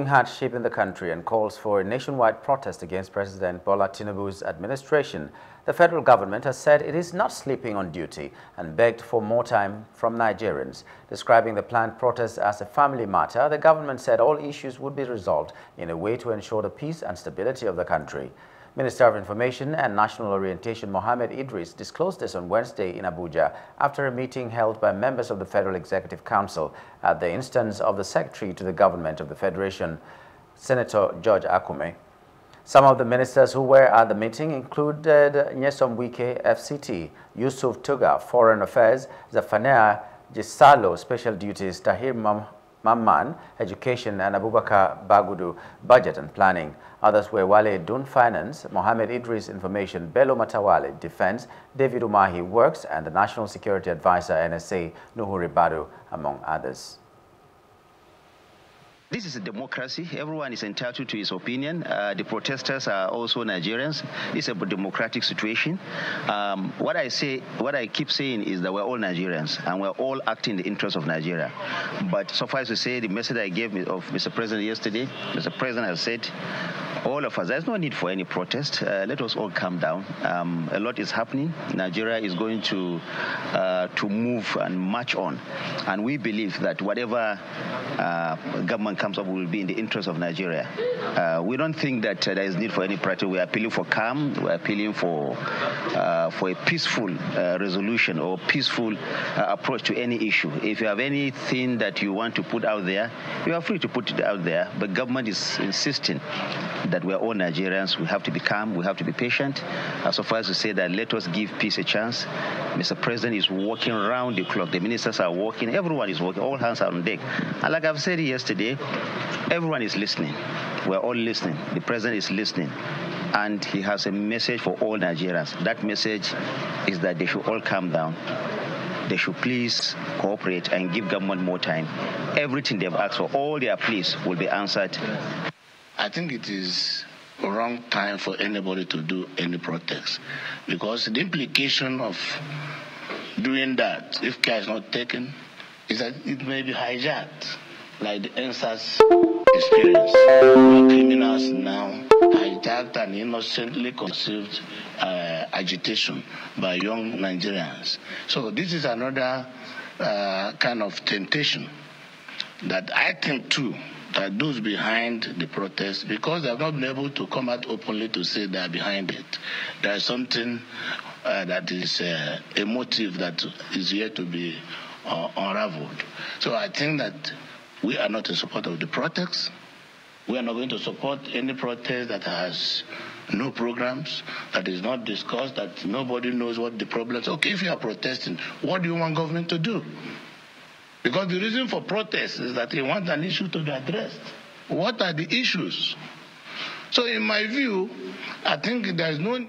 hardship in the country and calls for a nationwide protest against President Bola Tinubu's administration. The federal government has said it is not sleeping on duty and begged for more time from Nigerians. Describing the planned protest as a family matter, the government said all issues would be resolved in a way to ensure the peace and stability of the country. Minister of Information and National Orientation Mohammed Idris disclosed this on Wednesday in Abuja after a meeting held by members of the Federal Executive Council at the instance of the Secretary to the Government of the Federation, Senator George Akume. Some of the ministers who were at the meeting included Nyesom Wike, FCT, Yusuf Tuggar, Foreign Affairs, Zephaniah Jisalo, Special Duties, Tahir Mamman, Education, and Abubakar Bagudu, Budget and Planning. Others were Wale Edun, Finance, Mohammed Idris, Information, Bello Matawalle, Defense, David Umahi, Works, and the National Security Advisor, NSA, Nuhu Ribadu, among others. This is a democracy. Everyone is entitled to his opinion. Uh, the protesters are also Nigerians. It's a democratic situation. Um, what I say, what I keep saying is that we're all Nigerians and we're all acting in the interest of Nigeria. But suffice to say, the message I gave of Mr. President yesterday, Mr. President has said, all of us, there's no need for any protest. Uh, let us all calm down. Um, a lot is happening. Nigeria is going to uh, to move and march on, and we believe that whatever uh, government comes up will be in the interest of Nigeria. Uh, we don't think that uh, there is need for any protest. We are appealing for calm. We are appealing for uh, for a peaceful resolution or peaceful approach to any issue. If you have anything that you want to put out there, you are free to put it out there. But government is insisting that we're all Nigerians. We have to be calm. We have to be patient. As so far as to say that let us give peace a chance. Mr. President is working around the clock. The ministers are working. Everyone is working. All hands are on deck. And like I've said yesterday, everyone is listening. We're all listening. The president is listening. And he has a message for all Nigerians. That message is that they should all calm down they should please cooperate and give government more time. Everything they've asked for, all their pleas will be answered I think it is wrong time for anybody to do any protest because the implication of doing that, if care is not taken, is that it may be hijacked, like the EndSARS experience. criminals now hijacked an innocently conceived uh, agitation by young Nigerians. So this is another uh, kind of temptation that I think too that those behind the protest, because they have not been able to come out openly to say they are behind it, there is something uh, that is uh, a motive that is yet to be uh, unraveled. So I think that we are not in support of the protests. We are not going to support any protest that has no programs, that is not discussed, that nobody knows what the problems. Okay, if you are protesting, what do you want government to do? Because the reason for protest is that they want an issue to be addressed. What are the issues? So, in my view, I think there's no.